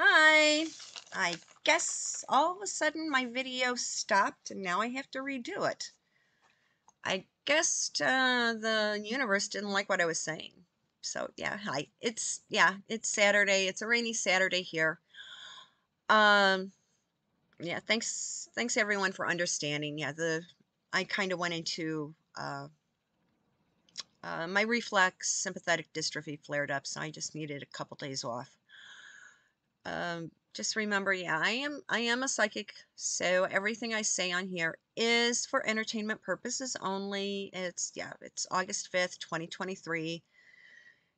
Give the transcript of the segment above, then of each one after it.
Hi. I guess all of a sudden my video stopped and now I have to redo it. I guess uh, the universe didn't like what I was saying. So yeah, hi. It's yeah, it's Saturday. It's a rainy Saturday here. Um yeah, thanks thanks everyone for understanding. Yeah, the I kind of went into uh, uh, my reflex sympathetic dystrophy flared up, so I just needed a couple days off. Um, just remember, yeah, I am I am a psychic, so everything I say on here is for entertainment purposes only. It's yeah, it's August 5th, 2023.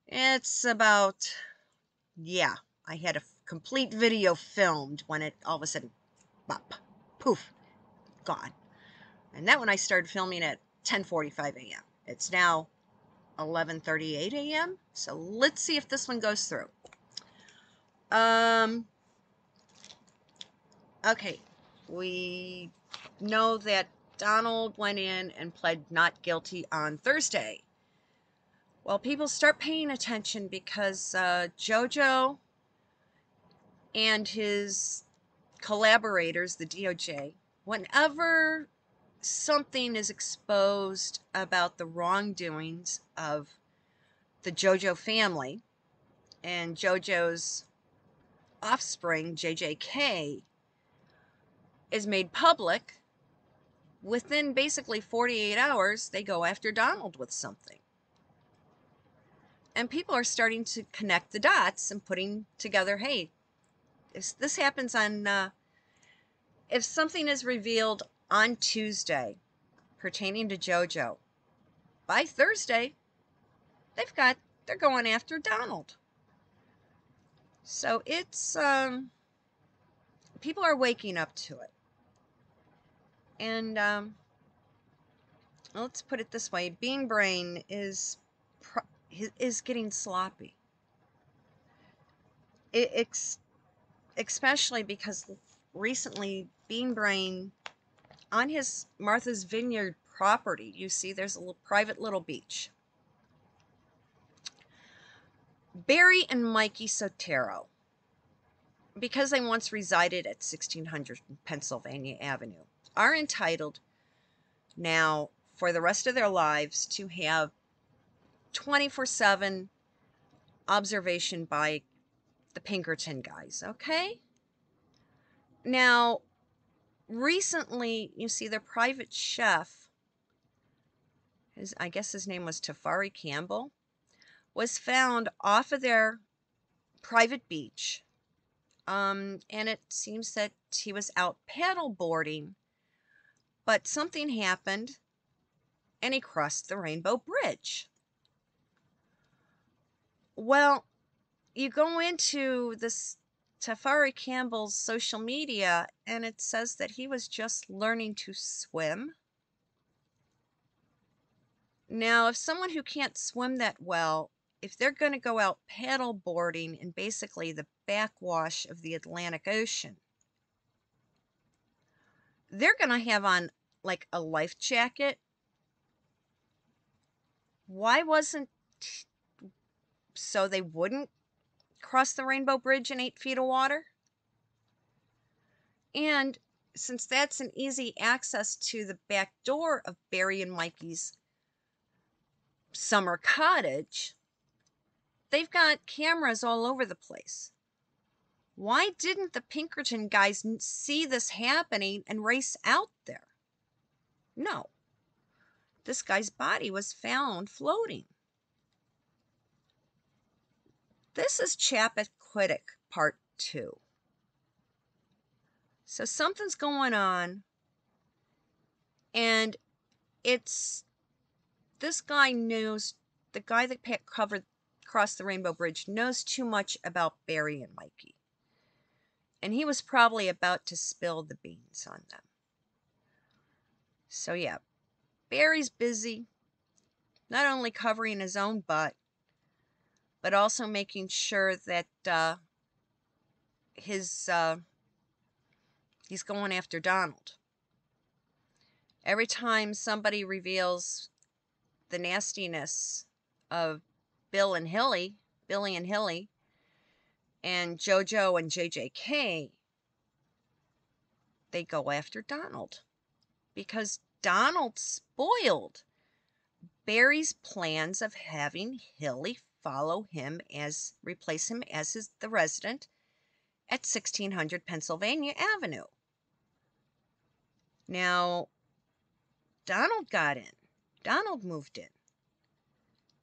It's about yeah, I had a complete video filmed when it all of a sudden bop, poof, gone. And that one I started filming at 10:45 a.m. It's now 11:38 a.m. So let's see if this one goes through. Um, okay, we know that Donald went in and pled not guilty on Thursday. Well, people start paying attention because uh, JoJo and his collaborators, the DOJ, whenever something is exposed about the wrongdoings of the JoJo family and JoJo's offspring, JJK, is made public, within basically 48 hours, they go after Donald with something. And people are starting to connect the dots and putting together hey, if this happens on, uh, if something is revealed on Tuesday pertaining to JoJo, by Thursday, they've got, they're going after Donald. So it's, um, people are waking up to it. And, um, let's put it this way Bean Brain is, is getting sloppy. It, it's, especially because recently Bean Brain on his Martha's Vineyard property, you see there's a little private little beach. Barry and Mikey Soetoro, because they once resided at 1600 Pennsylvania Avenue, are entitled now for the rest of their lives to have 24 7 observation by the Pinkerton guys, okay? Now, recently, you see, their private chef, his, I guess his name was Tafari Campbell, was found off of their private beach. Um, and it seems that he was out paddle boarding, but something happened and he crossed the Rainbow Bridge. Well, you go into this Tafari Campbell's social media and it says that he was just learning to swim. Now, if someone who can't swim that well if they're going to go out paddle boarding in basically the backwash of the Atlantic Ocean, they're going to have on like a life jacket. Why wasn't so they wouldn't cross the Rainbow Bridge in eight feet of water? And since that's an easy access to the back door of Barry and Mikey's summer cottage, They've got cameras all over the place. Why didn't the Pinkerton guys see this happening and race out there? No. This guy's body was found floating. This is Chappaquiddick Part 2. So something's going on, and it's this guy knows the guy that covered across the Rainbow Bridge knows too much about Barry and Mikey. And he was probably about to spill the beans on them. So, yeah, Barry's busy, not only covering his own butt, but also making sure that uh, his uh, he's going after Donald. Every time somebody reveals the nastiness of Bill and Hilly, Billy and Hilly, and JoJo and JJK, they go after Donald because Donald spoiled Barry's plans of having Hilly follow him as replace him as his the resident at 1600 Pennsylvania Avenue. Now, Donald got in. Donald moved in.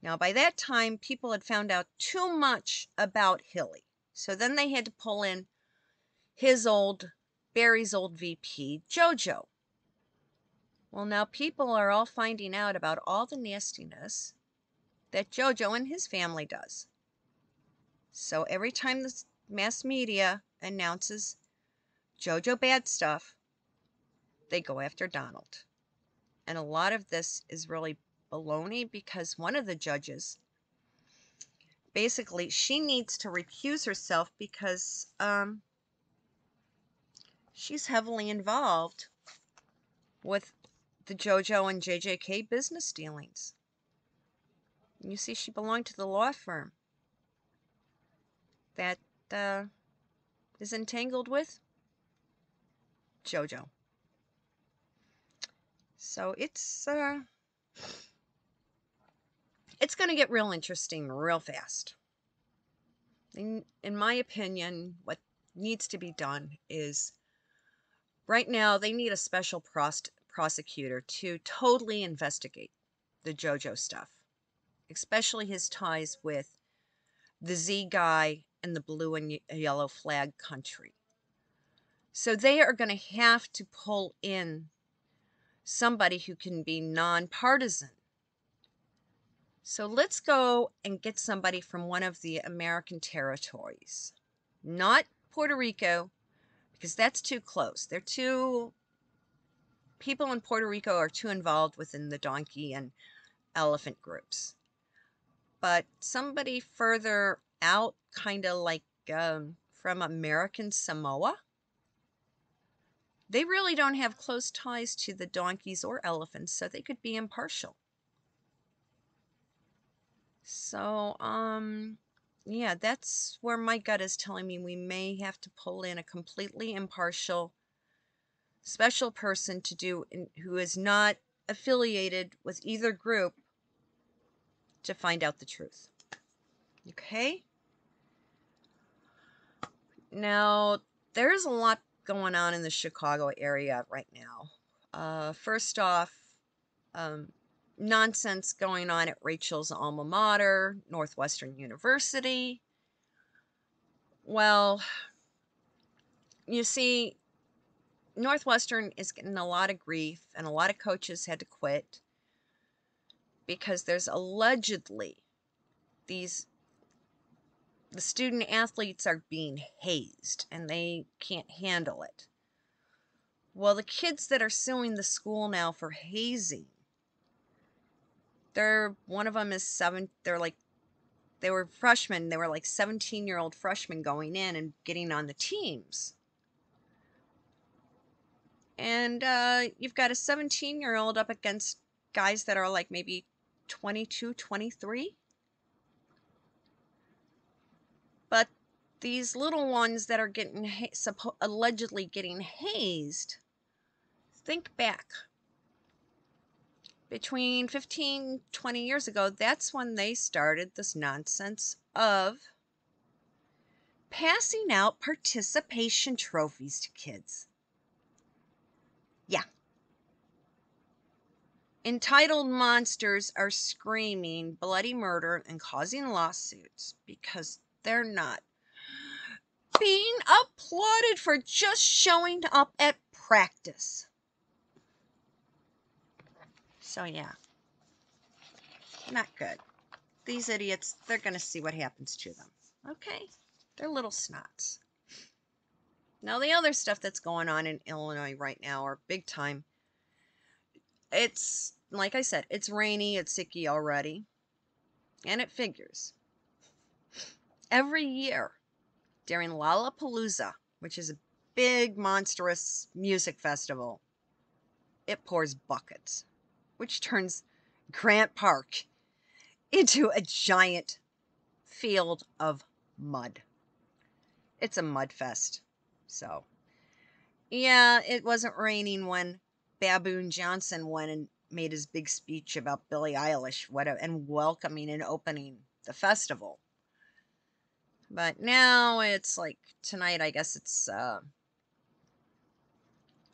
Now, by that time, people had found out too much about Hilly. So then they had to pull in his old, Barry's old VP, JoJo. Well, now people are all finding out about all the nastiness that JoJo and his family does. So every time the mass media announces JoJo bad stuff, they go after Donald. And a lot of this is really baloney because one of the judges basically she needs to recuse herself because um, she's heavily involved with the JoJo and JJK business dealings. You see, she belonged to the law firm that uh, is entangled with JoJo. So it's uh, it's going to get real interesting real fast. In, in my opinion, what needs to be done is right now they need a special prosecutor to totally investigate the JoJo stuff, especially his ties with the Z guy and the blue and yellow flag country. So they are going to have to pull in somebody who can be nonpartisan. So let's go and get somebody from one of the American territories, not Puerto Rico, because that's too close. They're too people in Puerto Rico are too involved within the donkey and elephant groups. But somebody further out, kind of like um, from American Samoa, they really don't have close ties to the donkeys or elephants, so they could be impartial. So, um, yeah, that's where my gut is telling me we may have to pull in a completely impartial special person to do who is not affiliated with either group to find out the truth. Okay? Now, there's a lot going on in the Chicago area right now. Uh, first off, um, nonsense going on at Rachel's alma mater, Northwestern University. Well, you see, Northwestern is getting a lot of grief, and a lot of coaches had to quit because there's allegedly these the student athletes are being hazed and they can't handle it. Well, the kids that are suing the school now for hazing, they're one of them is seven. They're like they were freshmen. They were like 17 year old freshmen going in and getting on the teams. And uh, you've got a 17 year old up against guys that are like maybe 22, 23. But these little ones that are getting ha- suppo- allegedly getting hazed, think back. Between 15, 20 years ago, that's when they started this nonsense of passing out participation trophies to kids. Yeah. Entitled monsters are screaming bloody murder and causing lawsuits because they're not being applauded for just showing up at practice. So, yeah. Not good. These idiots, they're going to see what happens to them. Okay? They're little snots. Now, the other stuff that's going on in Illinois right now are big time. It's, like I said, it's rainy, it's icky already, and it figures. Every year during Lollapalooza, which is a big, monstrous music festival, it pours buckets, which turns Grant Park into a giant field of mud. it's a mud fest. So, yeah, it wasn't raining when Baboon Johnson went and made his big speech about Billie Eilish what and welcoming and opening the festival. But now it's like tonight, I guess it's uh,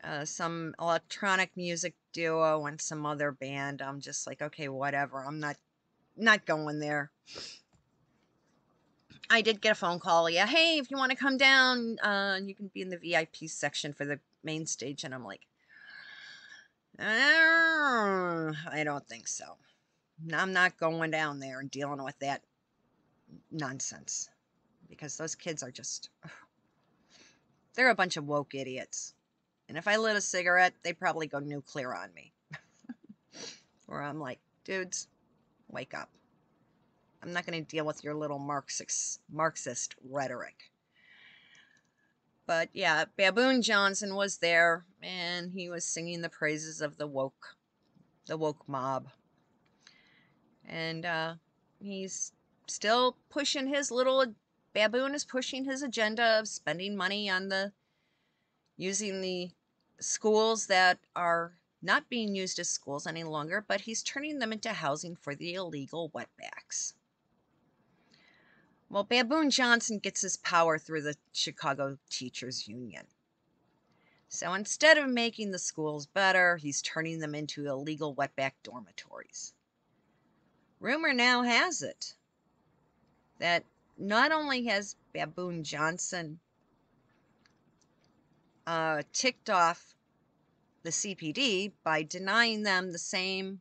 uh, some electronic music duo and some other band. I'm just like, okay, whatever. I'm not not going there. I did get a phone call. Yeah, hey, if you want to come down, uh, you can be in the VIP section for the main stage. And I'm like, uh, I don't think so. I'm not going down there and dealing with that nonsense because those kids are just, they're a bunch of woke idiots. And if I lit a cigarette, they'd probably go nuclear on me. Where I'm like, dudes, wake up. I'm not going to deal with your little Marxist, Marxist rhetoric. But yeah, Baboon Johnson was there and he was singing the praises of the woke, the woke mob. And uh, he's still pushing his little, Baboon is pushing his agenda of spending money on the, using the schools that are not being used as schools any longer, but he's turning them into housing for the illegal wetbacks. Well, Baboon Johnson gets his power through the Chicago Teachers Union. So instead of making the schools better, he's turning them into illegal wetback dormitories. Rumor now has it that not only has Baboon Johnson uh, ticked off the CPD by denying them the same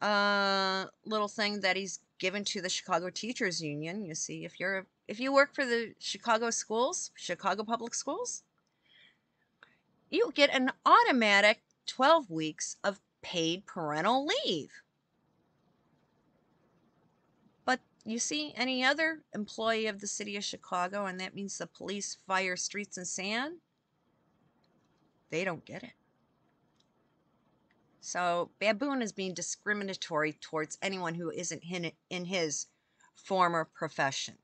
uh, little thing that he's given to the Chicago Teachers Union. You see, if you're if you work for the Chicago schools, Chicago Public Schools, you get an automatic 12 weeks of paid parental leave. But you see, any other employee of the city of Chicago, and that means the police, fire, streets, and sand, they don't get it. So baboon is being discriminatory towards anyone who isn't in his former profession.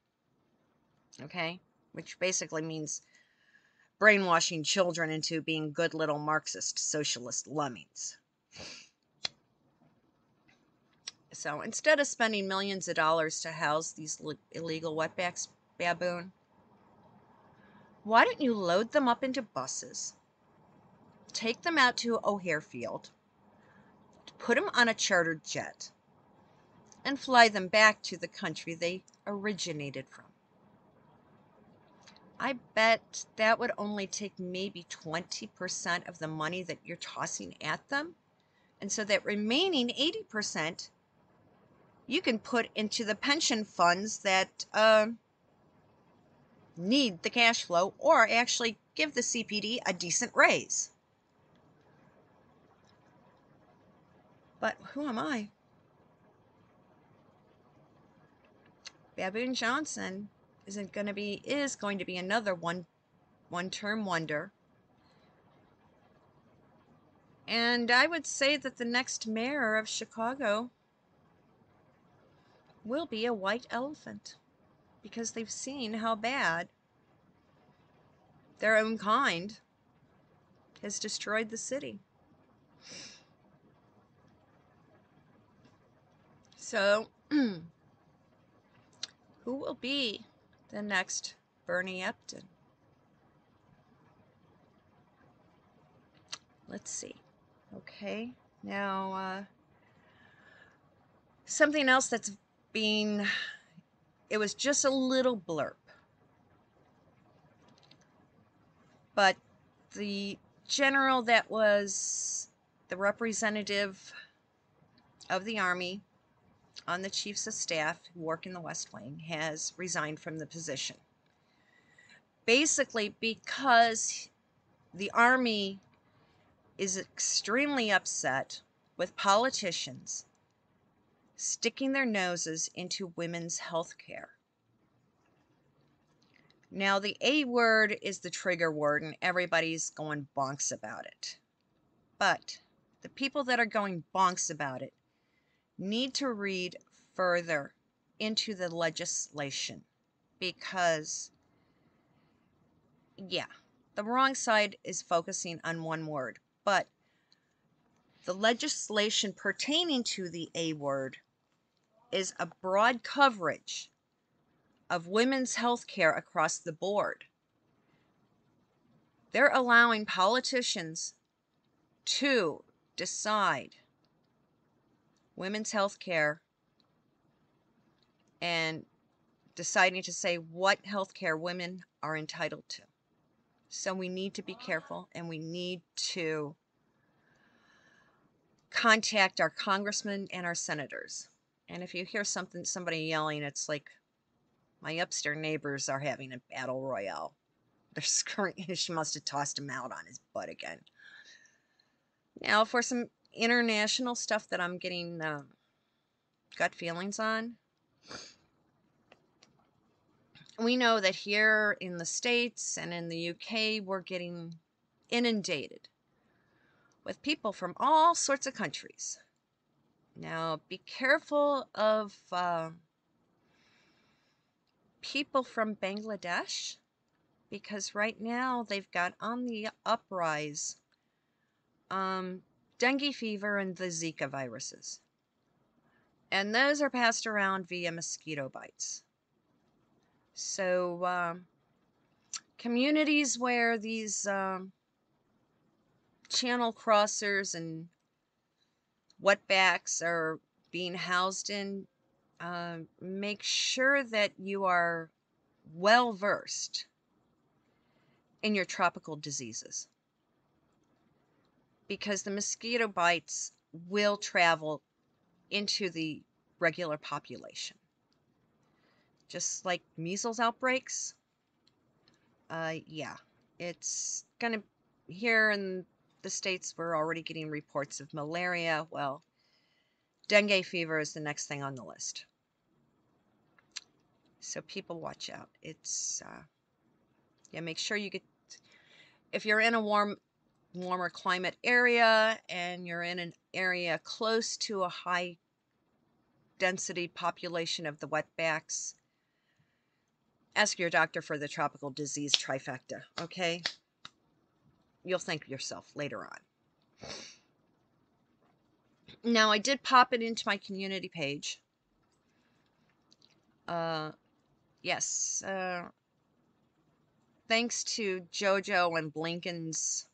Okay? Which basically means brainwashing children into being good little Marxist socialist lemmings. So instead of spending millions of dollars to house these illegal wetbacks, baboon, why don't you load them up into buses, take them out to O'Hare Field, put them on a chartered jet, and fly them back to the country they originated from. I bet that would only take maybe 20% of the money that you're tossing at them. And so that remaining 80% you can put into the pension funds that uh, need the cash flow or actually give the CPD a decent raise. But who am I? Baboon Johnson isn't going to be is going to be another one one term wonder. And I would say that the next mayor of Chicago will be a white elephant because they've seen how bad their own kind has destroyed the city. So, who will be the next Bernie Epton? Let's see. Okay, now uh, something else that's being, it was just a little blurb. But the general that was the representative of the Army on the chiefs of staff who work in the West Wing has resigned from the position. Basically, because the Army is extremely upset with politicians sticking their noses into women's health care. Now, the A word is the trigger word, and everybody's going bonks about it. But the people that are going bonks about it need to read further into the legislation because, yeah, the wrong side is focusing on one word, but the legislation pertaining to the A word is a broad coverage of women's health care across the board. They're allowing politicians to decide women's health care and deciding to say what health care women are entitled to. So we need to be careful and we need to contact our congressmen and our senators. And if you hear something somebody yelling, it's like my upstairs neighbors are having a battle royale. They're screaming. She must have tossed him out on his butt again. Now, for some international stuff that I'm getting uh, gut feelings on, we know that here in the States and in the UK, we're getting inundated with people from all sorts of countries. Now, be careful of uh, people from Bangladesh because right now they've got on the uprise um, dengue fever and the Zika viruses. And those are passed around via mosquito bites. So, um, communities where these um, channel crossers and wetbacks are being housed in, uh, make sure that you are well versed in your tropical diseases because the mosquito bites will travel into the regular population. Just like measles outbreaks. Uh, yeah, it's to, here in the States, we're already getting reports of malaria. Well, dengue fever is the next thing on the list. So people watch out. It's, uh, yeah, make sure you get, if you're in a warm warmer climate area and you're in an area close to a high density population of the wetbacks, ask your doctor for the tropical disease trifecta, okay? You'll thank yourself later on. Now, I did pop it into my community page. Uh, yes, uh, thanks to JoJo and Blinken's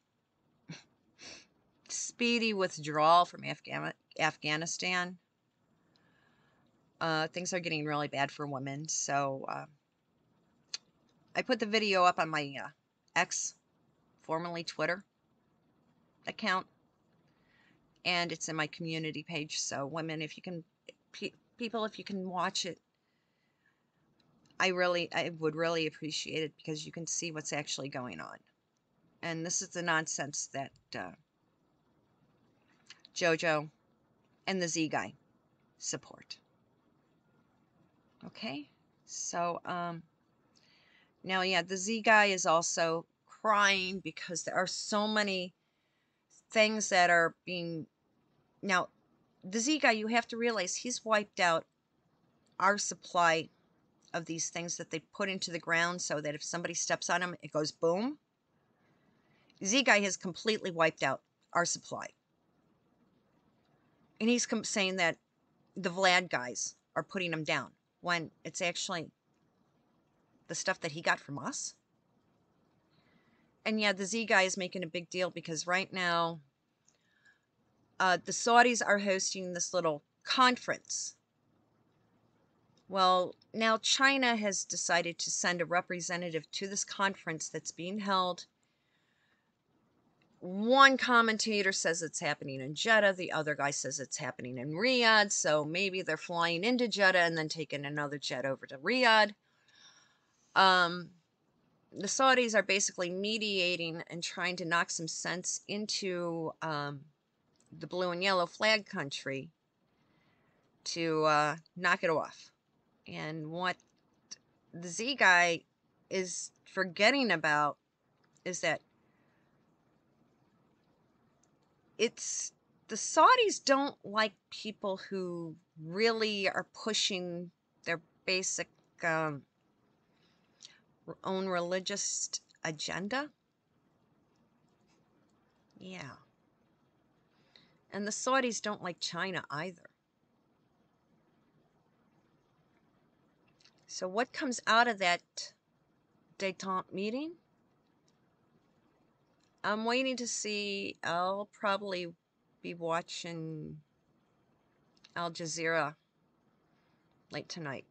speedy withdrawal from Afghan Afghanistan. Uh, things are getting really bad for women. So uh, I put the video up on my uh, X, formerly Twitter, account. And it's in my community page. So women, if you can, pe people, if you can watch it, I really, I would really appreciate it because you can see what's actually going on. And this is the nonsense that uh, JoJo, and the Z guy support. Okay, so um, now, yeah, the Z guy is also crying because there are so many things that are being. Now, the Z guy, you have to realize he's wiped out our supply of these things that they put into the ground so that if somebody steps on them, it goes boom. Z guy has completely wiped out our supply and he's saying that the Vlad guys are putting him down when it's actually the stuff that he got from us. And yeah, the Z guy is making a big deal because right now uh, the Saudis are hosting this little conference. Well, now China has decided to send a representative to this conference that's being held one commentator says it's happening in Jeddah, the other guy says it's happening in Riyadh, so maybe they're flying into Jeddah and then taking another jet over to Riyadh. Um, the Saudis are basically mediating and trying to knock some sense into um, the blue and yellow flag country to uh, knock it off. And what the Z guy is forgetting about is that it's the Saudis don't like people who really are pushing their basic um, own religious agenda. Yeah. And the Saudis don't like China either. So, what comes out of that detente meeting? I'm waiting to see. I'll probably be watching Al Jazeera late tonight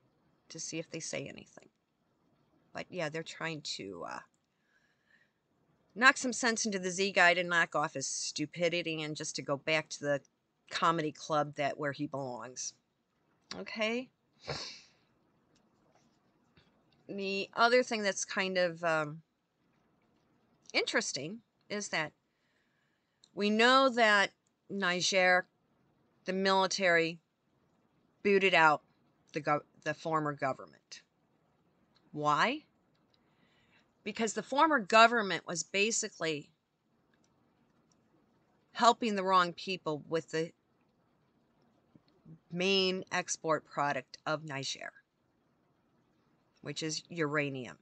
to see if they say anything. But yeah, they're trying to uh, knock some sense into the Z guide and knock off his stupidity and just to go back to the comedy club that where he belongs. Okay. The other thing that's kind of um, interesting is that we know that Niger, the military, booted out the the former government. Why? Because the former government was basically helping the wrong people with the main export product of Niger, which is uranium.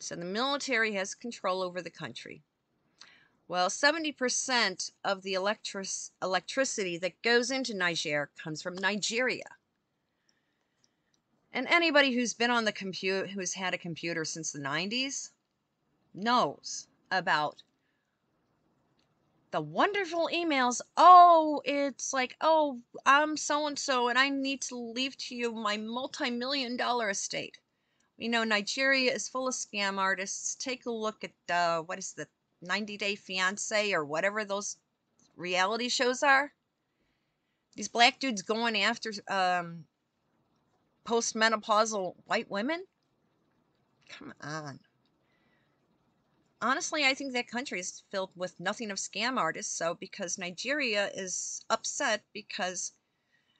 So the military has control over the country. Well, 70% of the electric- electricity that goes into Niger comes from Nigeria. And anybody who's been on the computer, who's had a computer since the 90s, knows about the wonderful emails. Oh, it's like, oh, I'm so and so, and I need to leave to you my multi million dollar estate. You know, Nigeria is full of scam artists. Take a look at, what is the 90 Day Fiance or whatever those reality shows are. These black dudes going after um, postmenopausal white women? Come on. Honestly, I think that country is filled with nothing of scam artists. So, because Nigeria is upset because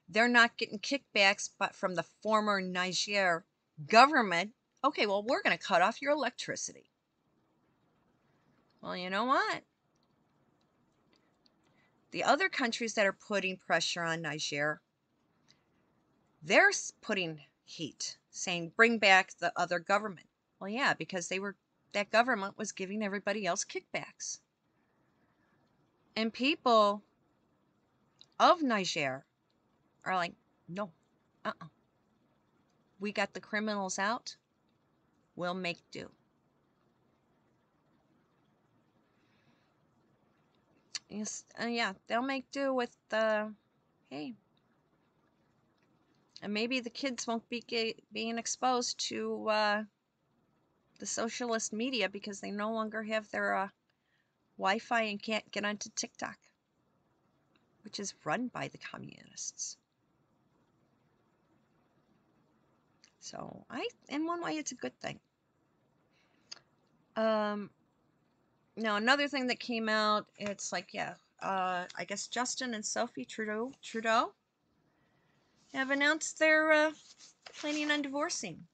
they're not getting kickbacks but from the former Niger government, okay, well, we're going to cut off your electricity. Well, you know what? The other countries that are putting pressure on Niger, they're putting heat, saying bring back the other government. Well, yeah, because they were that government was giving everybody else kickbacks. And people of Niger are like, no, uh-uh. We got the criminals out. We'll make do. Yes, uh, yeah, they'll make do with the, hey, and maybe the kids won't be ge- being exposed to uh, the socialist media because they no longer have their uh, Wi-Fi and can't get onto TikTok, which is run by the communists. So I, in one way, it's a good thing. Um, now, another thing that came out, it's like, yeah, uh, I guess Justin and Sophie Trudeau, Trudeau have announced they're uh, planning on divorcing.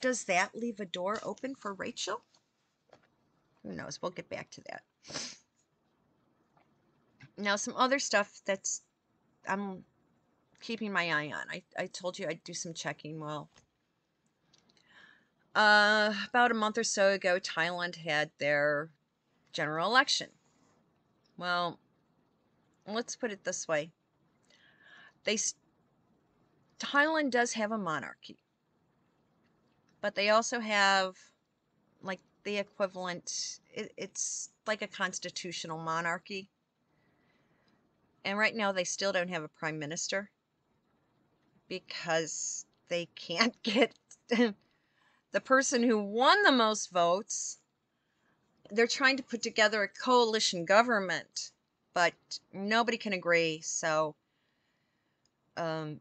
Does that leave a door open for Rachel? Who knows? We'll get back to that. Now, some other stuff that's I'm keeping my eye on. I, I told you I'd do some checking. Well, uh, about a month or so ago, Thailand had their general election. Well, let's put it this way. They Thailand does have a monarchy. But they also have like the equivalent it, it's like a constitutional monarchy. And right now they still don't have a prime minister because they can't get the person who won the most votes. They're trying to put together a coalition government, but nobody can agree. So um,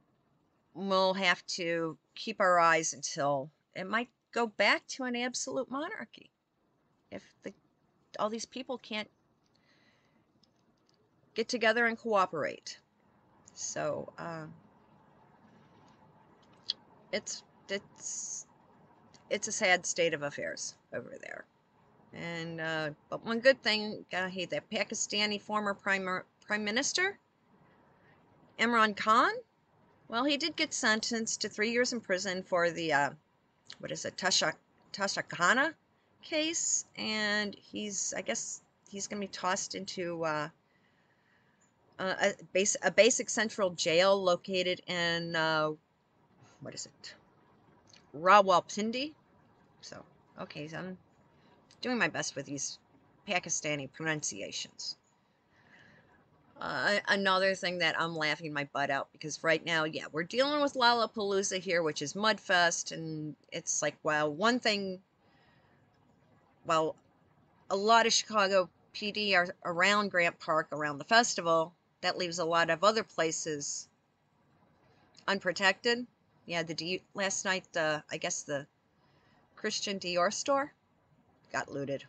we'll have to keep our eyes until it might go back to an absolute monarchy if the all these people can't get together and cooperate. So um, it's it's it's a sad state of affairs over there. And uh, but one good thing, gotta hate that Pakistani former prime prime minister, Imran Khan. Well, he did get sentenced to three years in prison for the uh, what is it, Tasha, Tashakana case, and he's, I guess, he's going to be tossed into uh, a, base, a basic central jail located in, uh, what is it, Rawalpindi. So, okay, so I'm doing my best with these Pakistani pronunciations. Uh, another thing that I'm laughing my butt out because right now, yeah, we're dealing with Lollapalooza here, which is Mudfest, and it's like, well, one thing, well, a lot of Chicago PD are around Grant Park, around the festival. That leaves a lot of other places unprotected. Yeah, the D last night, the I guess the Christian Dior store got looted.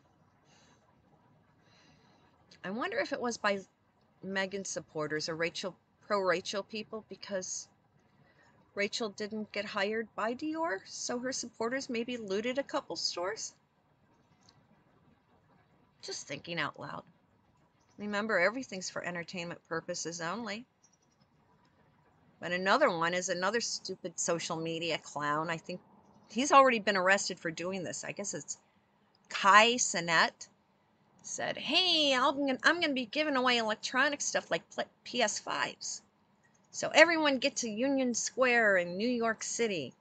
I wonder if it was by Meghan supporters or Rachel pro Rachel people because Rachel didn't get hired by Dior, so her supporters maybe looted a couple stores. Just thinking out loud. Remember, everything's for entertainment purposes only. But another one is another stupid social media clown. I think he's already been arrested for doing this. I guess it's Kai Cenat said, Hey, I'm going I'm to be giving away electronic stuff like PS5s. So everyone get to Union Square in New York City.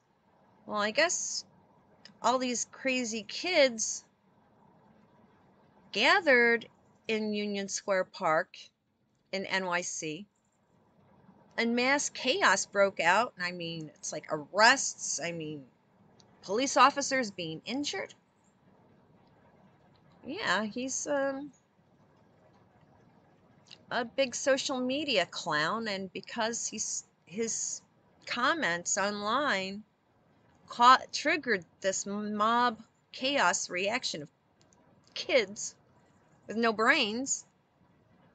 Well, I guess all these crazy kids gathered in Union Square Park in NYC. And mass chaos broke out. I mean, it's like arrests. I mean, police officers being injured yeah, he's um, a big social media clown, and because he's his comments online caught triggered this mob chaos reaction of kids with no brains,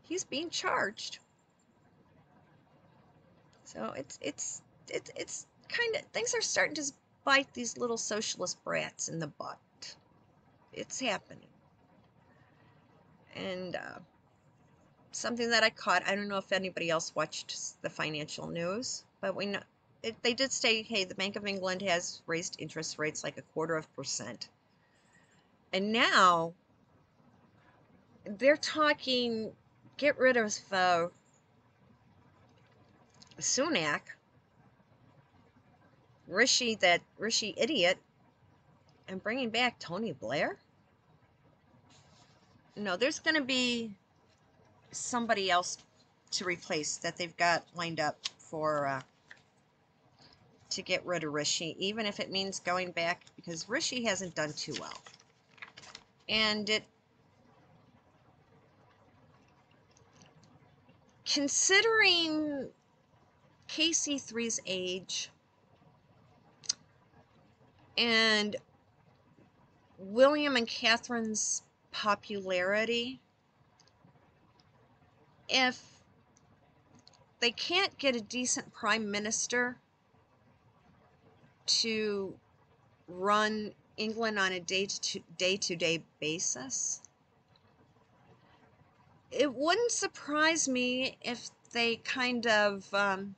he's being charged. So it's it's it's it's kind of things are starting to bite these little socialist brats in the butt. It's happening and uh, something that I caught. I don't know if anybody else watched the financial news, but we know it, they did say, hey, the Bank of England has raised interest rates like a quarter of percent, and now they're talking get rid of uh, Sunak, Rishi, that Rishi idiot, and bringing back Tony Blair no, there's going to be somebody else to replace that they've got lined up for uh, to get rid of Rishi, even if it means going back because Rishi hasn't done too well. And it considering KC3's age and William and Catherine's popularity if they can't get a decent prime minister to run England on a day to day to day basis. It wouldn't surprise me if they kind of um,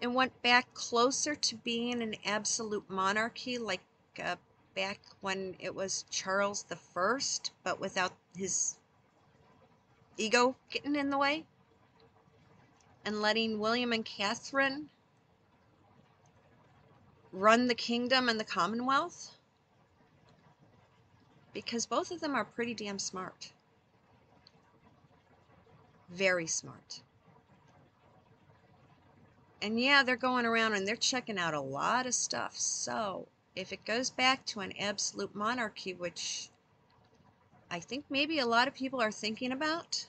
it went back closer to being an absolute monarchy like uh, back when it was Charles the First, but without his ego getting in the way, and letting William and Catherine run the kingdom and the Commonwealth, because both of them are pretty damn smart. Very smart. And yeah, they're going around and they're checking out a lot of stuff. So if it goes back to an absolute monarchy, which I think maybe a lot of people are thinking about,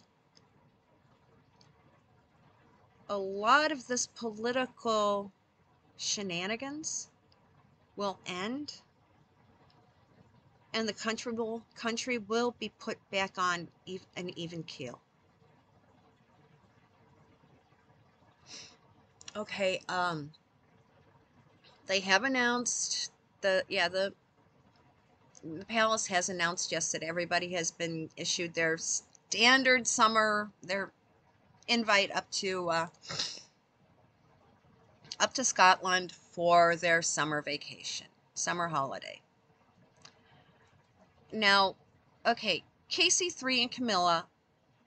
a lot of this political shenanigans will end and the country will, country will be put back on an even keel. Okay, um, they have announced the yeah the the palace has announced yes that everybody has been issued their standard summer their invite up to uh, up to Scotland for their summer vacation, summer holiday. Now, okay, Casey 3 and Camilla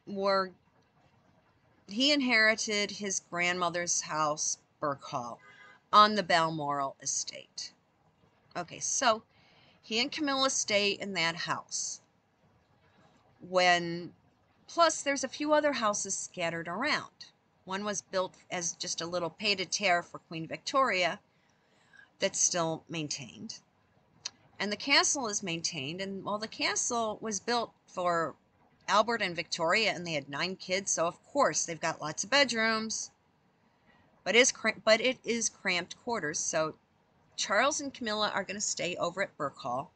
were he inherited his grandmother's house, Birkhall, on the Balmoral estate. Okay, so he and Camilla stay in that house. When plus there's a few other houses scattered around. One was built as just a little pied a terre for Queen Victoria that's still maintained. And the castle is maintained. And while the castle was built for Albert and Victoria, and they had nine kids, so of course they've got lots of bedrooms. But is but it is cramped quarters, so Charles and Camilla are going to stay over at Birkhall.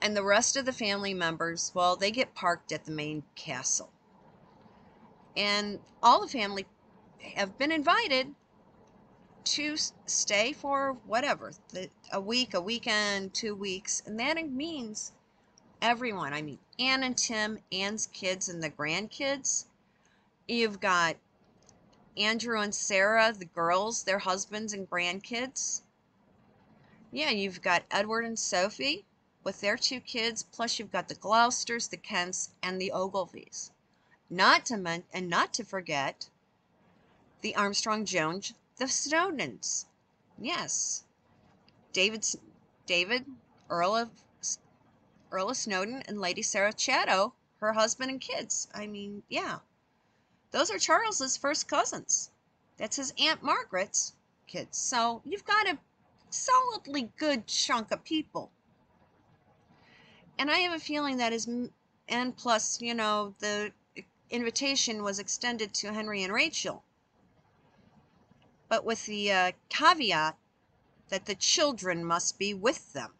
And the rest of the family members, well, they get parked at the main castle. And all the family have been invited to stay for whatever, the, a week, a weekend, two weeks. And that means everyone. I mean, Anne and Tim, Anne's kids, and the grandkids. You've got Andrew and Sarah, the girls, their husbands and grandkids. Yeah, you've got Edward and Sophie with their two kids, plus you've got the Gloucesters, the Kents, and the Ogilvies. Not to men- and not to forget the Armstrong Jones, the Snowdons. Yes, David, David, Earl of Earl of Snowdon and Lady Sarah Chatto, her husband and kids. I mean, yeah. Those are Charles's first cousins. That's his Aunt Margaret's kids. So you've got a solidly good chunk of people. And I have a feeling that is, and plus, you know, the invitation was extended to Henry and Rachel. But with the uh, caveat that the children must be with them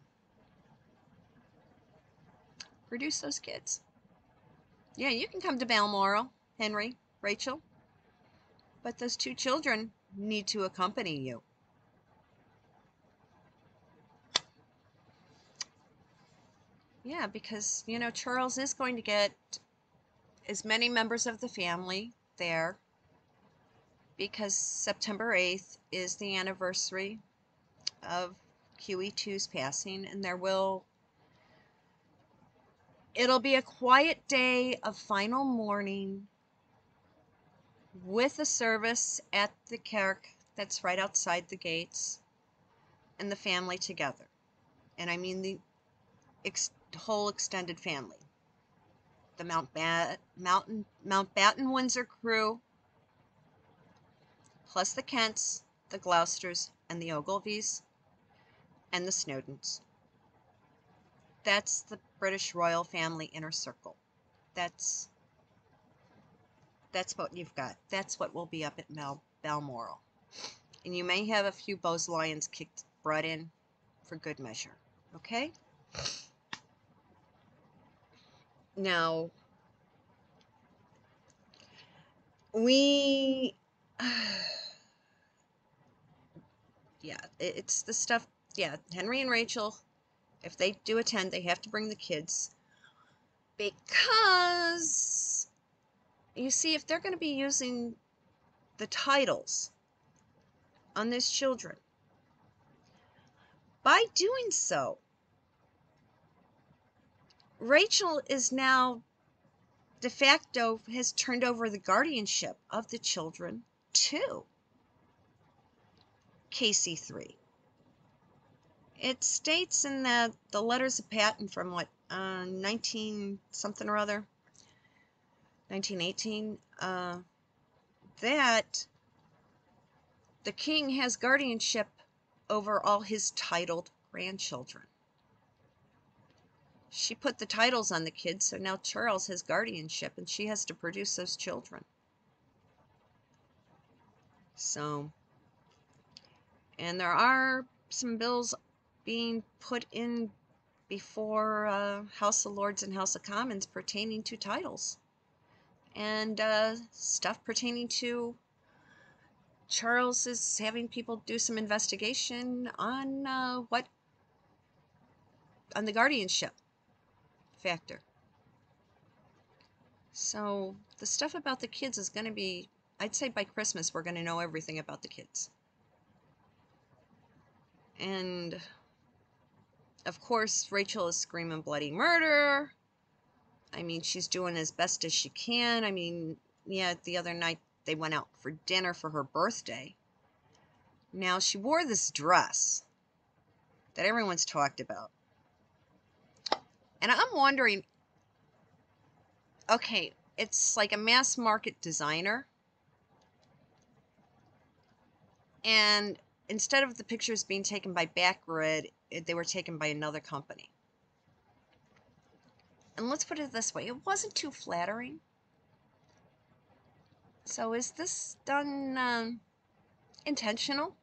produce those kids. Yeah, you can come to Balmoral, Henry, Rachel, but those two children need to accompany you. Yeah, because, you know, Charles is going to get as many members of the family there because September 8th is the anniversary of QE2's passing, and there will It'll be a quiet day of final mourning with a service at the kirk that's right outside the gates and the family together. And I mean the ex- whole extended family. The Mount Bat- Mountain Mountbatten Windsor crew, plus the Kents, the Gloucesters, and the Ogilvies, and the Snowdons. That's the British royal family inner circle. That's that's what you've got. That's what will be up at Balmoral. And you may have a few Bowes-Lyons kicked brought in for good measure. Okay? Now, we. yeah, it's the stuff. Yeah, Henry and Rachel if they do attend, they have to bring the kids. Because, you see, if they're going to be using the titles on these children, by doing so, Rachel is now de facto has turned over the guardianship of the children to KC3 it states in the, the letters of patent from what, uh, 19 something or other, 1918, uh, that the king has guardianship over all his titled grandchildren. She put the titles on the kids, so now Charles has guardianship and she has to produce those children. So, and there are some bills being put in before uh, House of Lords and House of Commons pertaining to titles and uh, stuff pertaining to Charles is having people do some investigation on uh, what on the guardianship factor. So the stuff about the kids is going to be, I'd say by Christmas we're going to know everything about the kids. And of course, Rachel is screaming bloody murder. I mean, she's doing as best as she can. I mean, yeah, the other night they went out for dinner for her birthday. Now, she wore this dress that everyone's talked about. And I'm wondering okay, it's like a mass market designer. And instead of the pictures being taken by Backgrid, they were taken by another company. And let's put it this way it wasn't too flattering. So, is this done um, intentional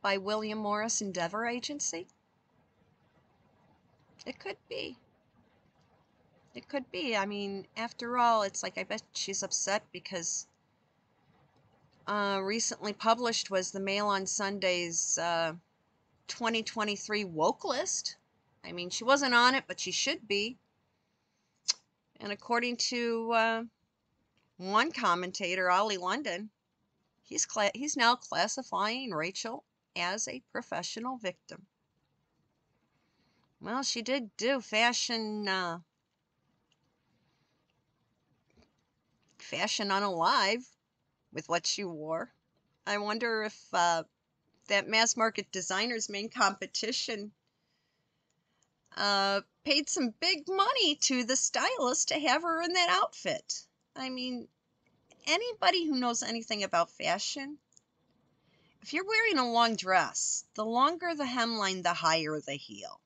by William Morris Endeavor Agency? It could be. It could be. I mean, after all, it's like I bet she's upset because uh, recently published was the Mail on Sunday's uh, 2023 woke list. I mean, she wasn't on it, but she should be. And according to uh, one commentator, Ollie London, he's he's now classifying Rachel as a professional victim. Well, she did do fashion uh, fashion unalive with what she wore. I wonder if uh, that mass market designer's main competition uh, paid some big money to the stylist to have her in that outfit. I mean, anybody who knows anything about fashion, if you're wearing a long dress, the longer the hemline, the higher the heel.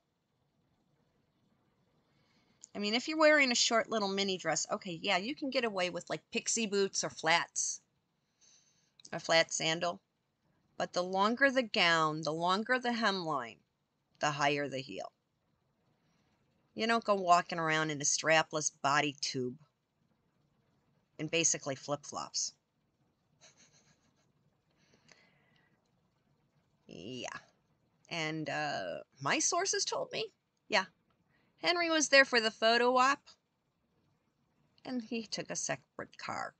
I mean, if you're wearing a short little mini dress, okay, yeah, you can get away with like pixie boots or flats, a flat sandal. But the longer the gown, the longer the hemline, the higher the heel. You don't go walking around in a strapless body tube and basically flip flops. yeah. And uh, my sources told me, yeah, Henry was there for the photo op, and he took a separate car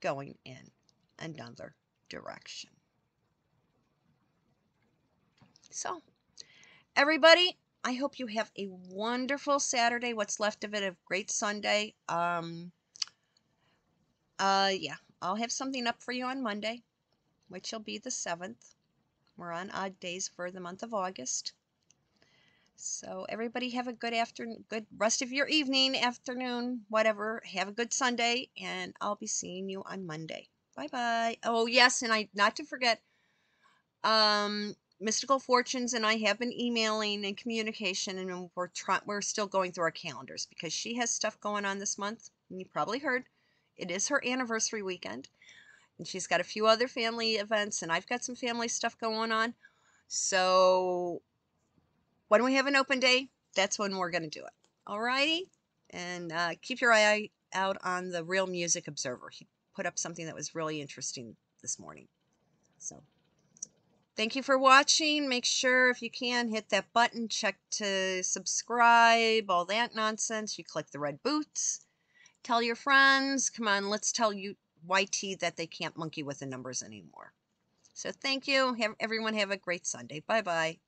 going in another direction. So, everybody, I hope you have a wonderful Saturday. What's left of it, a great Sunday. Um, uh, yeah, I'll have something up for you on Monday, which will be the 7th. We're on odd days for the month of August. So everybody have a good afternoon, good rest of your evening, afternoon, whatever. Have a good Sunday, and I'll be seeing you on Monday. Bye bye. Oh yes, and I not to forget, um, Mystical Fortunes and I have been emailing and communication, and we're. We're still going through our calendars because she has stuff going on this month. And you probably heard, it is her anniversary weekend, and she's got a few other family events, and I've got some family stuff going on. So when we have an open day, that's when we're going to do it. All righty? And uh, keep your eye out on the Real Music Observer. He put up something that was really interesting this morning. So, thank you for watching. Make sure, if you can, hit that button, check to subscribe, all that nonsense. You click the red boots. Tell your friends. Come on, let's tell you YT that they can't monkey with the numbers anymore. So, thank you. Have, everyone have a great Sunday. Bye bye.